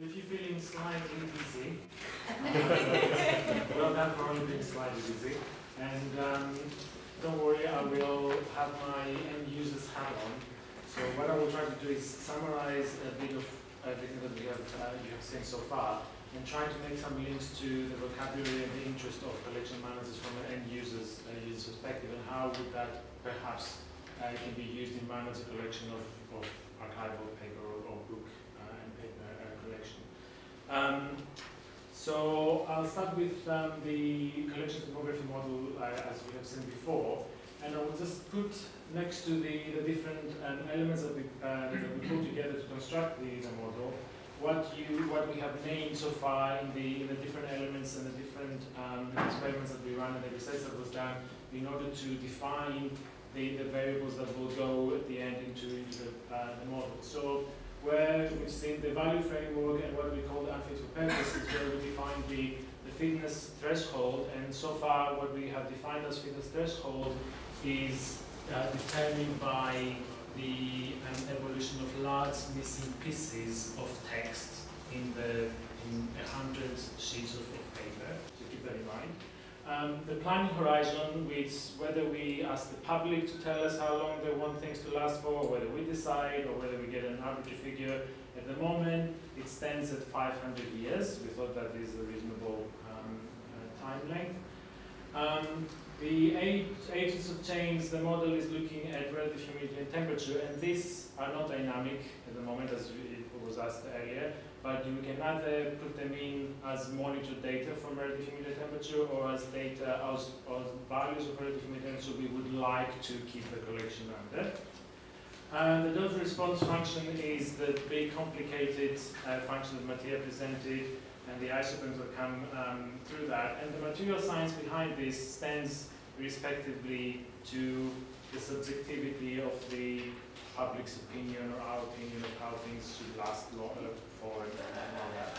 So if you're feeling slightly dizzy, well done for only being slightly dizzy. And um, don't worry, I will have my end user's hat on. So what I will try to do is summarize a bit of everything that we have, uh, you have seen so far and try to make some links to the vocabulary and the interest of collection managers from an end user's, uh, user's perspective and how would that perhaps uh, can be used in manage a collection of, of archival paper or, or book uh, and paper uh, collection. Um, so I'll start with um, the collection demography model uh, as we have seen before and I will just put next to the, the different um, elements that we, uh, that we put together to construct the, the model, what you what we have named so far in the in the different elements and the different um, experiments that we ran and the research that was done in order to define the, the variables that will go at the end into, into the, uh, the model. So where we've seen the value framework and what we call the unfit for purpose is where we define the, the fitness threshold. And so far what we have defined as fitness threshold is uh, determined by the um, evolution of large missing pieces of text in the in a hundred sheets of, of paper. So keep that in mind. Um, the planning horizon, which whether we ask the public to tell us how long they want things to last for, or whether we decide, or whether we get an arbitrary figure. At the moment, it stands at 500 years. We thought that is a reasonable um, uh, time length. Um, the age, agents of change, the model is looking at relative humidity and temperature, and these are not dynamic at the moment, as it was asked earlier, but you can either put them in as monitored data from relative humidity temperature or as data as, as values of relative humidity temperature we would like to keep the collection under. And the dose response function is the big complicated uh, function that Matija presented and the isoperms that come um, through that. And the material science behind this stands respectively to the subjectivity of the public's opinion or our opinion of how things should last long, forward and all that.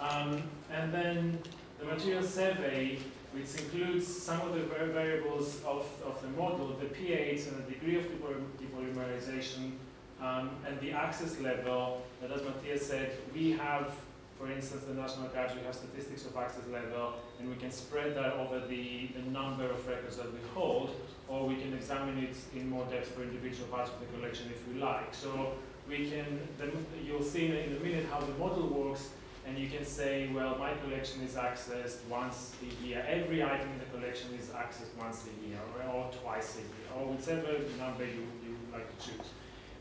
Um, and then the material survey, which includes some of the variables of, of the model, the pH and the degree of depolymerization, um, and the access level, as Matthias said, we have for instance, the National Archives, we have statistics of access level, and we can spread that over the, the number of records that we hold, or we can examine it in more depth for individual parts of the collection if we like. So we can, then you'll see in a minute how the model works, and you can say, well, my collection is accessed once a year. Every item in the collection is accessed once a year, or, or twice a year, or whichever number you, you like to choose.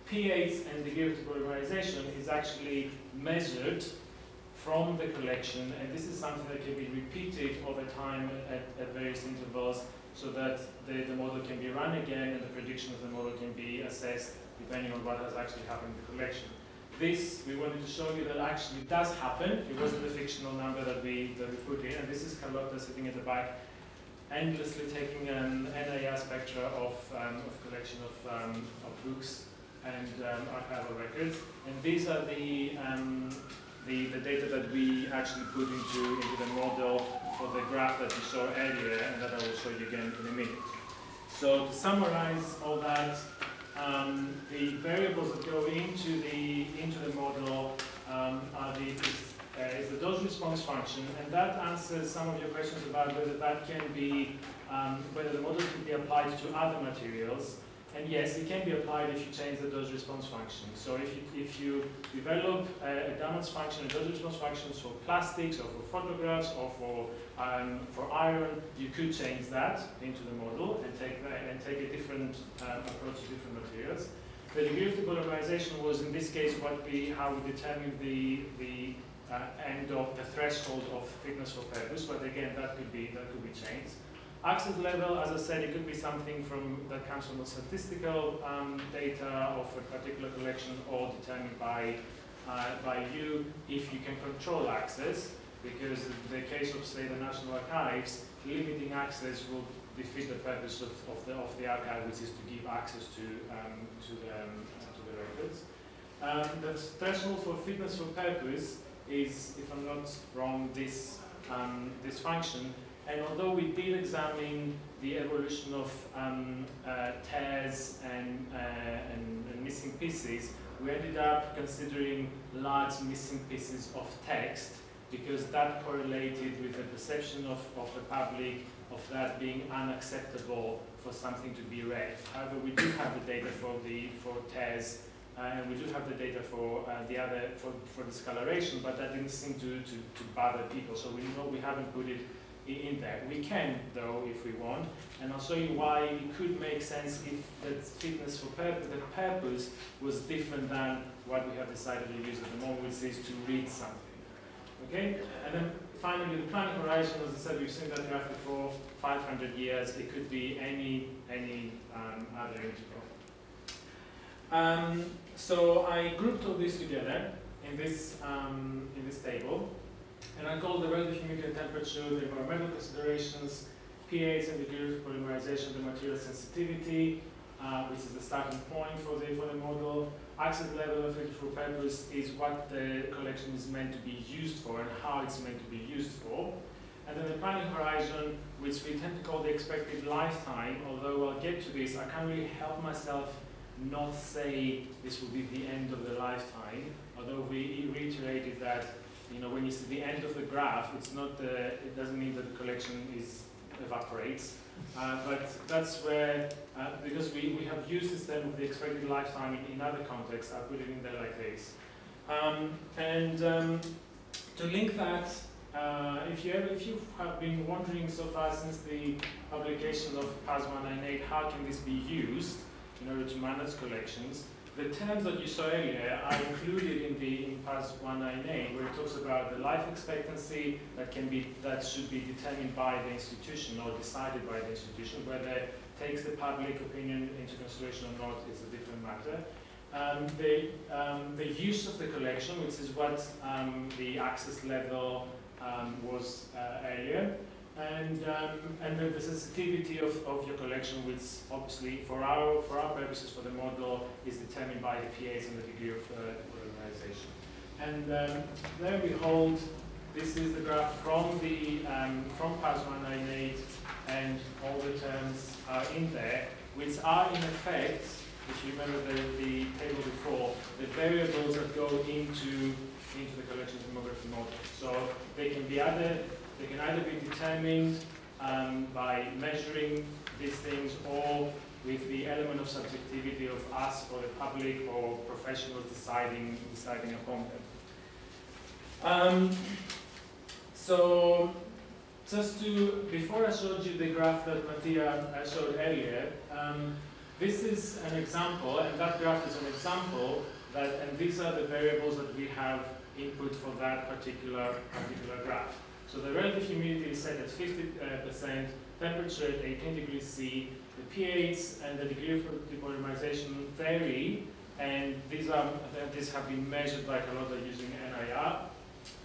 pH and degree of polymerization is actually measured from the collection, and this is something that can be repeated over time at, at various intervals so that the, the model can be run again and the prediction of the model can be assessed depending on what has actually happened in the collection. This, we wanted to show you that actually does happen. It wasn't a fictional number that we, that we put in, and this is Carlotta sitting at the back endlessly taking an NIR spectra of, um, of collection of, um, of books and um, archival records. And these are the um, the, the data that we actually put into, into the model for the graph that you saw earlier and that I will show you again in a minute. So to summarize all that, um, the variables that go into the, into the model um, are the, is, uh, is the dose response function, and that answers some of your questions about whether that can be, um, whether the model can be applied to other materials. And yes, it can be applied if you change the dose response function. So if you, if you develop a, a damage function, a dose response function for plastics or for photographs or for, um, for iron, you could change that into the model and take, that, and take a different um, approach to different materials. The degree of depolymerization was in this case what we, how we determined the, the uh, end of the threshold of fitness for purpose, but again, that could be, that could be changed. Access level, as I said, it could be something from that comes from the statistical um, data of a particular collection or determined by, uh, by you if you can control access, because in the case of, say, the National Archives, limiting access will defeat the purpose of, of, the, of the archive, which is to give access to, um, to, the, um, to the records. Um, the threshold for fitness for purpose is, if I'm not wrong, this, um, this function, and although we did examine the evolution of um, uh, tears and, uh, and, and, missing pieces, we ended up considering large missing pieces of text because that correlated with the perception of, of the public of that being unacceptable for something to be read. However, we do have the data for the for tears, uh, and we do have the data for uh, the other for, for discoloration, but that didn't seem to, to, to bother people. So we know we haven't put it in there. We can, though, if we want, and I'll show you why it could make sense if the fitness for purpose, the purpose was different than what we have decided to use at the moment, which is to read something. Okay, and then finally, the planning horizon, as I said, we've seen that graph before, 500 years. It could be any any um, other interval. Um, so I grouped all this together in this um, in this. And I call the relative humidity and temperature, the environmental considerations, pH and the degree of polymerization, the material sensitivity, uh, which is the starting point for the, for the model. Access level of for purpose is what the collection is meant to be used for and how it's meant to be used for. And then the planning horizon, which we tend to call the expected lifetime, although I'll get to this, I can't really help myself not say this will be the end of the lifetime, although we reiterated that you know, when you see the end of the graph, it's not the, it doesn't mean that the collection is evaporates. Uh, but that's where, uh, because we, we have used this term of the expected lifetime in, in other contexts, I put it in there like this. Um, and um, to link that, uh, if, you if you have been wondering so far since the publication of PAS 198, how can this be used in order to manage collections, the terms that you saw earlier are included in the in PAS 198, where it talks about the life expectancy that can be that should be determined by the institution or decided by the institution. Whether it takes the public opinion into consideration or not is a different matter. Um, the, um, the use of the collection, which is what um, the access level um, was uh, earlier, and um, and the, the sensitivity of, of your collection, which obviously for our for our purposes for the model is determined by the pH and the degree of uh, polarization. And um, there we hold. This is the graph from the um, from PAS 198, and all the terms are in there, which are in effect, if you remember the, the table before, the variables that go into into the collection demography model. So they can be either they can either be determined um, by measuring these things or with the element of subjectivity of us or the public or professionals deciding, deciding upon them. Um, so just to, before I showed you the graph that Matija showed earlier, um, this is an example, and that graph is an example, that, and these are the variables that we have input for that particular, particular graph. So the relative humidity is set at 50%, temperature at 18 degrees C, the pH and the degree of depolymerization vary, and these, are, these have been measured by Carlotta using NIR.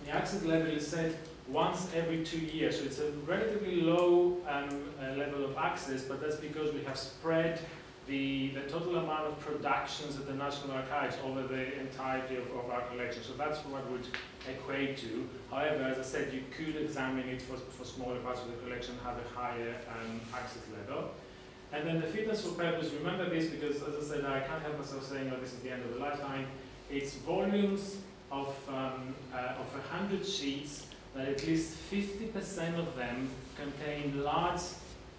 The access level is set once every two years, so it's a relatively low um, uh, level of access, but that's because we have spread the, the total amount of productions at the National Archives over the entirety of, of our collection. So that's what would equate to. However, as I said, you could examine it for, for smaller parts of the collection, have a higher um, access level. And then the fitness for purpose, remember this because, as I said, I can't help myself saying, oh, this is the end of the lifetime. It's volumes of, um, uh, of 100 sheets that at least 50% of them contain large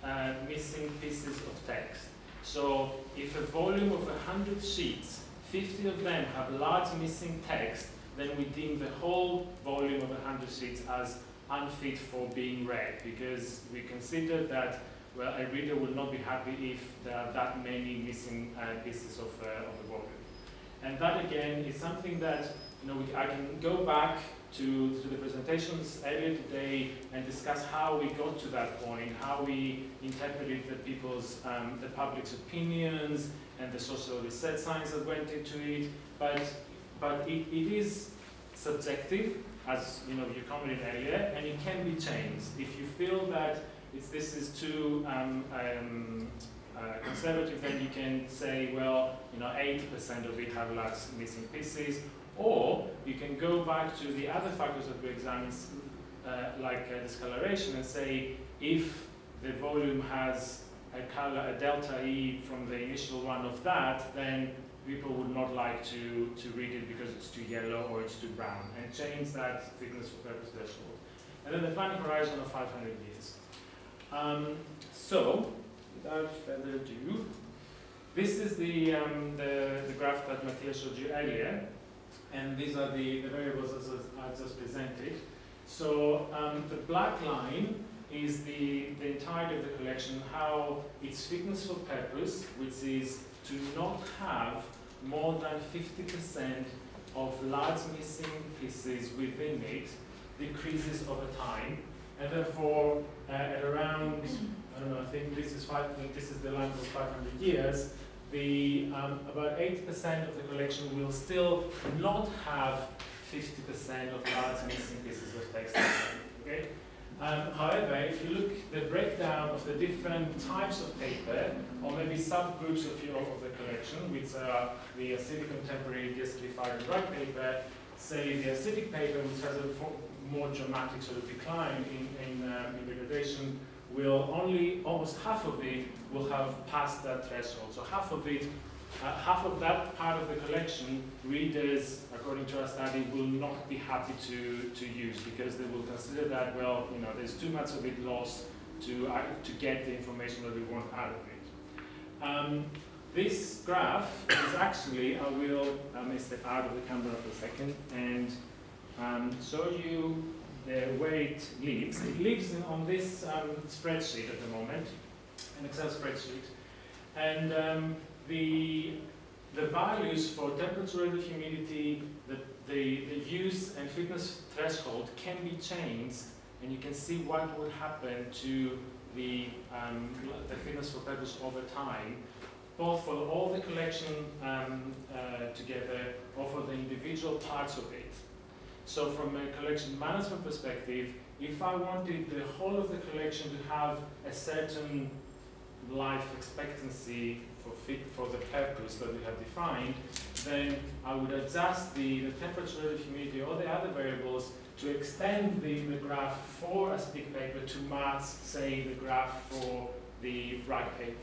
uh, missing pieces of text. So if a volume of 100 sheets, 50 of them have large missing text, then we deem the whole volume of 100 sheets as unfit for being read because we consider that well, a reader will not be happy if there are that many missing uh, pieces of, uh, of the volume. And that again is something that you know we, I can go back to, to the presentations earlier today and discuss how we got to that point, how we interpreted the people's, um, the public's opinions and the social research science that went into it. But, but it, it is subjective, as you know you commented earlier, and it can be changed. If you feel that this is too um, um, uh, conservative, then you can say, well, you know, 80% of it have lots missing pieces, or you can go back to the other factors that we examined, uh, like uh, discoloration, and say if the volume has a color, a delta E from the initial one of that, then people would not like to, to read it because it's too yellow or it's too brown, and change that fitness for purpose threshold. And then the planning horizon of 500 years. Um, so, without further ado, this is the, um, the, the, graph that Matthias showed you earlier, and these are the, the variables as I just presented. So um, the black line is the, the entirety of the collection, how its fitness for purpose, which is to not have more than 50% of large missing pieces within it, decreases over time, and therefore uh, at around, I don't know, I think this is five, this is the line for 500 years, the um, about 80% of the collection will still not have 50% of large missing pieces of text. Okay? Um, however, if you look the breakdown of the different types of paper, or maybe subgroups of your of the collection, which are the acidic contemporary deacidified and paper, say the acidic paper, which has a more dramatic sort of decline in, in, um, in degradation, will only almost half of it will have passed that threshold. So half of it uh, half of that part of the collection, readers, according to our study, will not be happy to, to use because they will consider that, well, you know, there's too much of it lost to, uh, to get the information that we want out of it. Um, this graph is actually, I will um, step out of the camera for a second and um, show you the, it lives. It lives on this um, spreadsheet at the moment, an Excel spreadsheet. And um, the, the values for temperature and humidity, the, the, the use and fitness threshold can be changed and you can see what would happen to the, um, the fitness for purpose over time, both for all the collection um, uh, together or for the individual parts of it. So from a collection management perspective, if I wanted the whole of the collection to have a certain life expectancy for, fit, for the purpose that we have defined, then I would adjust the, the temperature, the humidity, all the other variables to extend the, the graph for acidic paper to match, say, the graph for the rag paper.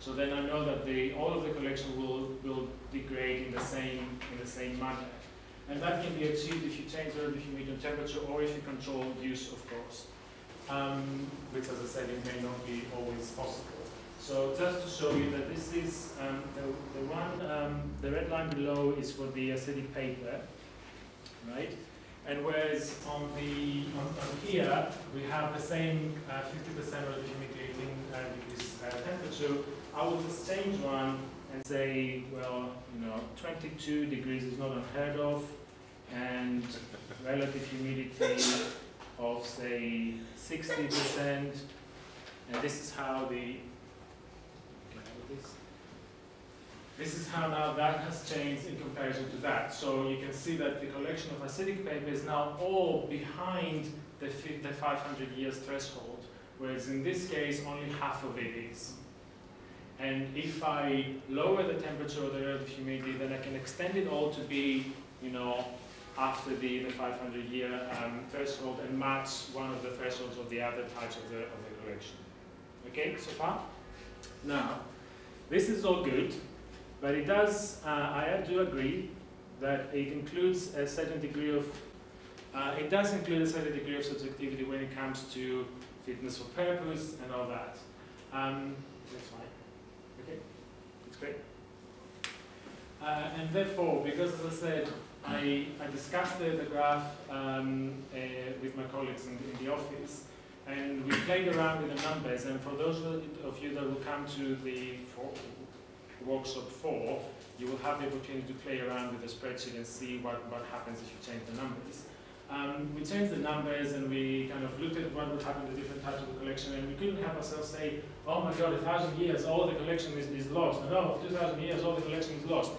So then I know that the, all of the collection will, will degrade in the same in the same manner. And that can be achieved if you change the humidity and temperature or if you control use, of course. Um, which, as I said, it may not be always possible. So just to show you that this is um, the, the one, um, the red line below is for the acidic paper, right? And whereas on the on, on here we have the same 50% uh, relative uh, degrees uh, temperature, I will just change one and say, well, you know, 22 degrees is not unheard of, and relative humidity of say 60%, and this is how the This is how now that has changed in comparison to that. So you can see that the collection of acidic paper is now all behind the, the 500 years threshold, whereas in this case only half of it is. And if I lower the temperature or the relative humidity, then I can extend it all to be, you know, after the, the 500 year um, threshold and match one of the thresholds of the other types of the, of the collection. Okay, so far? Now, this is all good. But it does, uh, I do agree that it includes a certain degree of, uh, it does include a certain degree of subjectivity when it comes to fitness for purpose and all that. Um, that's fine. Okay, that's great. Uh, and therefore, because as I said, I, I discussed the, the graph um, uh, with my colleagues in, in, the office, and we played around with the numbers. And for those of you that will come to the workshop 4, you will have the opportunity to play around with the spreadsheet and see what, what happens if you change the numbers. Um, we changed the numbers and we kind of looked at what would happen to different types of the collection and we couldn't help ourselves say, oh my god, a thousand years, all the collection is, is lost. No, 2,000 years, all the collection is lost.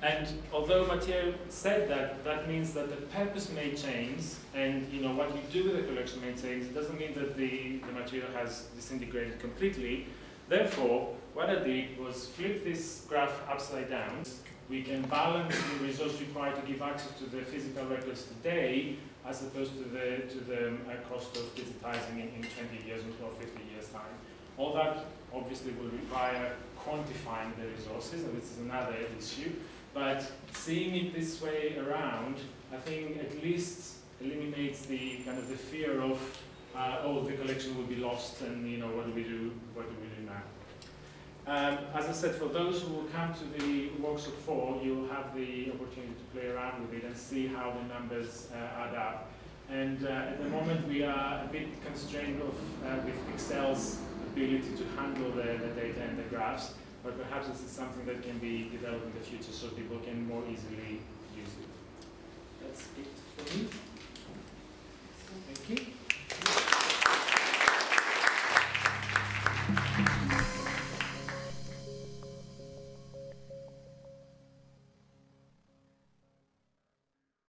And although Matthieu said that, that means that the purpose may change and you know what you do with the collection may change. It doesn't mean that the, the material has disintegrated completely. Therefore, what I did was flip this graph upside down. We can balance the resource required to give access to the physical records today as opposed to the, to the uh, cost of digitizing in, in 20 years or 50 years time. All that obviously will require quantifying the resources, and this is another issue. But seeing it this way around, I think at least eliminates the kind of the fear of, uh, oh, the collection will be lost and, you know, what do we do, what do we do now? Um, as I said, for those who will come to the workshop four, you'll have the opportunity to play around with it and see how the numbers uh, add up. And uh, at the moment, we are a bit constrained of, uh, with Excel's ability to handle the, the data and the graphs, but perhaps this is something that can be developed in the future so people can more easily use it. That's it for me. Thank you.